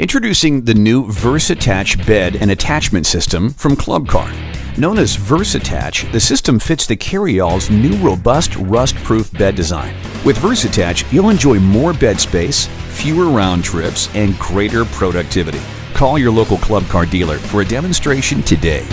Introducing the new VersAttach bed and attachment system from Club Car. Known as VersAttach, the system fits the Carryall's new robust rust-proof bed design. With VersAttach, you'll enjoy more bed space, fewer round trips, and greater productivity. Call your local Club Car dealer for a demonstration today.